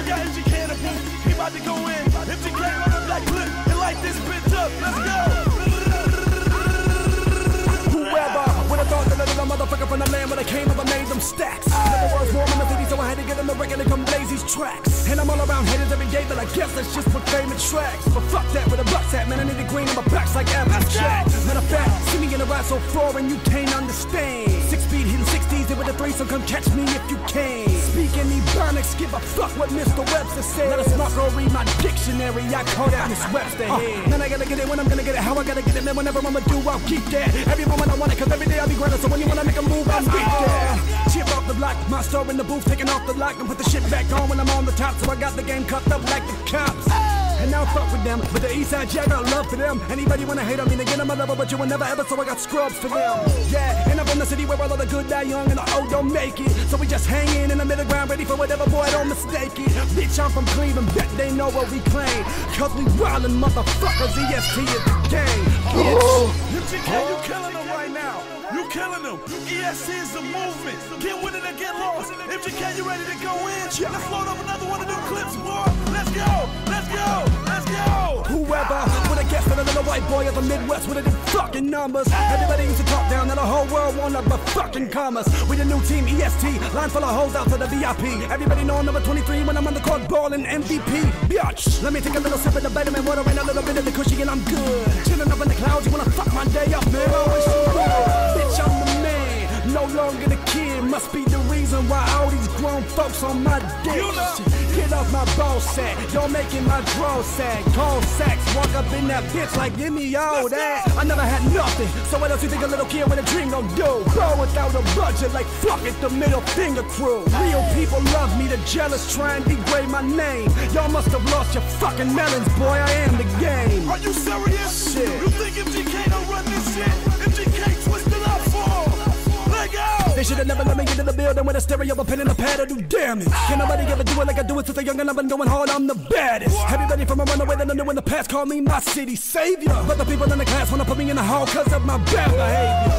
I got MG Canopy, he about to go in. MGK on the black clip, and light this bitch up, let's go. Whoever would have thought that I did a motherfucker from the land when I came up, I made them stacks. Never was warm in the city, so I had to get them the record and come blaze these tracks. And I'm all around haters every day, but I guess that's just for fame tracks. But fuck that with a bucks hat, man, I need a green on my back's like Abstract. Matter of fact, see me in a ride so far and you can't understand. Six feet hitting 60s, hit with a three, so come catch me if you can. Speaking ebonics, give a fuck what Mr. Webster said. Let a smart girl read my dictionary, I call that Miss Webster uh, head. Man, I gotta get it when I'm gonna get it, how I gotta get it, man, whenever I'ma do, I'll keep that. Every moment I want it, cause every day I'll be grinding, so when you wanna make a move, I'll speak uh-huh. that. Chip off the block, my store in the booth, taking off the lock, and put the shit back on when I'm on the top, so I got the game cuffed up like the cops. And now fuck with them, but the east side, yeah, I got love for them. Anybody wanna hate on me, they get on my level, but you will never ever, so I got scrubs for them. Yeah, and I'm from the city where all of the good die young and the old don't make it. So we just hanging in the middle ground, ready for whatever, boy, don't mistake it. Bitch, I'm from Cleveland, bet they know what we claim. Cause we wildin' motherfuckers, EST is the game. Oh. Bitch. MGK, you killing them right now. You killing them. EST is the movement. Get with it or get lost. MGK, you can't, you ready to go in? Let's load up another one of them boy of the Midwest with the fucking numbers. Everybody used to talk down, now the whole world wanted but fucking commas. We the new team EST, line full of hoes out to the VIP. Everybody know I'm number 23 when I'm on the court balling MVP. Biatch, let me take a little sip of the vitamin water and a little bit of the cushy and I'm good. Chilling up in the clouds, you wanna fuck my day up, grown folks on my dick. You know. Get off my ball sack, you're making my draw sack. Call sacks, walk up in that bitch like give me all that. I never had nothing, so what else you think a little kid with a dream gon' do? Bro without a budget, like fuck it, the middle finger crew. Real people love me, the jealous try and degrade my name. Y'all must have lost your fucking melons, boy. I am the game. They should've never let me into the building with a stereo, a pen and a pad to do damage. Can nobody ever do it like I do it since a young and I've been going hard, I'm the baddest. Everybody from a runaway that I knew in the past call me my city savior. But the people in the class wanna put me in the hall cause of my bad behavior.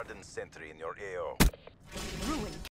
Garden sentry in your AO. Ruin